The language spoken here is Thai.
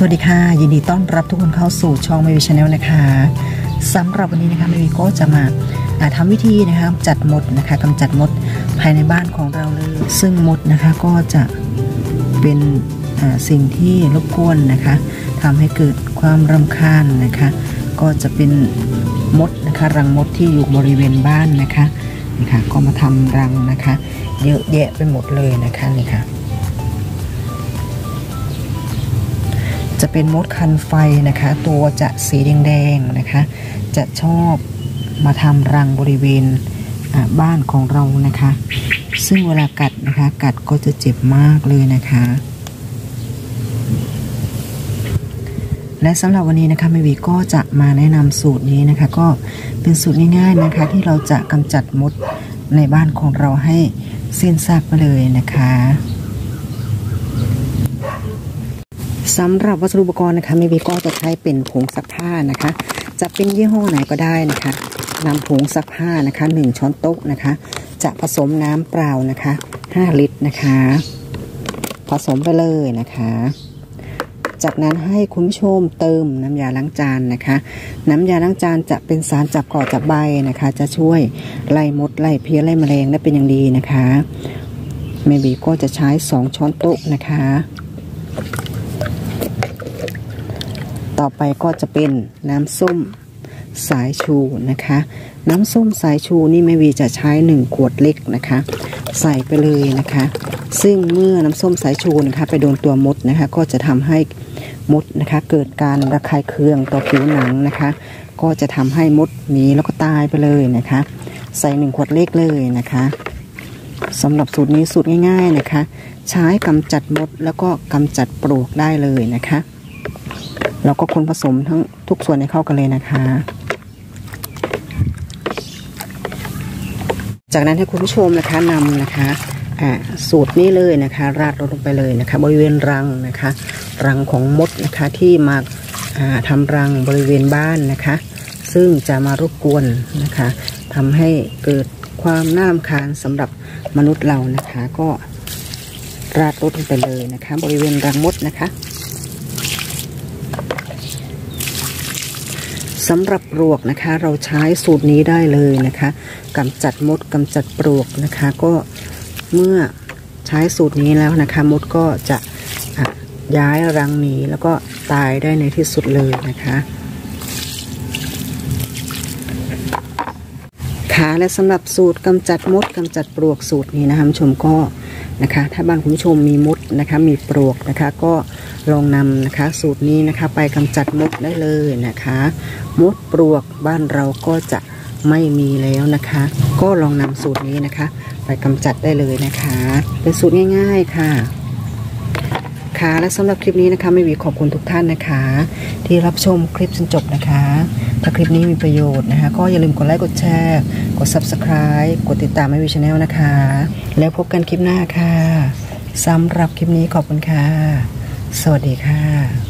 สวัสดีค่ะ ยินดีต้อนรับทุกคนเข้าสู่ช่องแม่วี Channel นะคะสำหรับวันนี้นะคะแม่วีก็จะมาทำวิธีนะคะกำจัดมดนะคะกำจัดมดภายในบ้านของเราเลย ซึ่งมดนะคะก็จะเป็นสิ่งที่รบกวนนะคะทำให้เกิดความรำคาญนะคะ ก็จะเป็นมดนะคะ รังมดที่อยู่บริเวณบ้านนะคะนะคะก็มาทำรังนะคะ เยอะแยะไปหมดเลยนะคะนี่ค่ะ จะเป็นมดคันไฟนะคะ ตัวจะสีแดงๆนะคะ จะชอบมาทำรังบริเวณบ้านของเรานะคะ ซึ่งเวลากัดนะคะ กัดก็จะเจ็บมากเลยนะคะ และสำหรับวันนี้นะคะแม่วีก็จะมาแนะนำสูตรนี้นะคะ ก็เป็นสูตรง่ายๆนะคะ ที่เราจะกำจัดมดในบ้านของเราให้สิ้นซากไปเลยนะคะ สำหรับวัสดุอุปกรณ์นะคะเมบีก็จะใช้เป็นผงซักผ้านะคะ จะเป็นยี่ห้อไหนก็ได้นะคะนำผงซักผ้านะคะ 1 ช้อนโต๊ะนะคะ จะผสมน้ำเปล่านะคะ 5 ลิตรนะคะ ผสมไปเลยนะคะ จากนั้นให้คุณผู้ชมเติมน้ำยาล้างจานนะคะ น้ำยาล้างจานจะเป็นสารจับก่อจับใบนะคะ จะช่วยไล่มดไล่เพี้ยไล่แมลงได้เป็นอย่างดีนะคะเมบีก็จะใช้ 2 ช้อนโต๊ะนะคะ ต่อไปก็จะเป็นน้ำส้มสายชูนะคะ น้ำส้มสายชูนี่แม่วีจะใช้หนึ่งขวดเล็กนะคะ ใส่ไปเลยนะคะ ซึ่งเมื่อน้ำส้มสายชูนะคะไปโดนตัวมดนะคะ ก็จะทำให้มดนะคะ เกิดการระคายเคืองต่อผิวหนังนะคะ ก็จะทำให้มดหนีแล้วก็ตายไปเลยนะคะ ใส่หนึ่งขวดเล็กเลยนะคะสำหรับสูตรนี้สูตรง่าย ๆนะคะ ใช้กำจัดมดแล้วก็กำจัดปลวกได้เลยนะคะ เราก็คนผสมทั้งทุกส่วนให้เข้ากันเลยนะคะ จากนั้นให้คุณผู้ชมนะคะนำนะคะสูตรนี้เลยนะคะ ราดลงไปเลยนะคะ บริเวณรังนะคะ รังของมดนะคะที่มาทำรังบริเวณบ้านนะคะ ซึ่งจะมารบกวนนะคะทำให้เกิดความน่ารำคาญสำหรับมนุษย์เรานะคะ ก็ราดลงไปเลยนะคะ บริเวณรังมดนะคะ สำหรับปลวกนะคะ เราใช้สูตรนี้ได้เลยนะคะกำจัดมดกำจัดปลวกนะคะ ก็เมื่อใช้สูตรนี้แล้วนะคะ มดก็จะย้ายรังหนีแล้วก็ตายได้ในที่สุดเลยนะคะค่ะและสำหรับสูตรกำจัดมดกำจัดปลวกสูตรนี้นะคะผู้ชมก็นะคะ ถ้าบ้านคุณผู้ชมมีมดนะคะ มีปลวกนะคะ ก็ ลองนำนะคะ สูตรนี้นะคะ ไปกำจัดมดได้เลยนะคะ มดปลวกบ้านเราก็จะไม่มีแล้วนะคะ ก็ลองนำสูตรนี้นะคะ ไปกำจัดได้เลยนะคะ เป็นสูตรง่าย ๆค่ะค่ะและสำหรับคลิปนี้นะคะแม่วีขอบคุณทุกท่านนะคะ ที่รับชมคลิปจนจบนะคะ ถ้าคลิปนี้มีประโยชน์นะคะ ก็อย่าลืมกดไลค์กดแชร์กด subscribe กดติดตามแม่วี Channel นะคะ แล้วพบกันคลิปหน้าค่ะสำหรับคลิปนี้ขอบคุณค่ะ สวัสดีค่ะ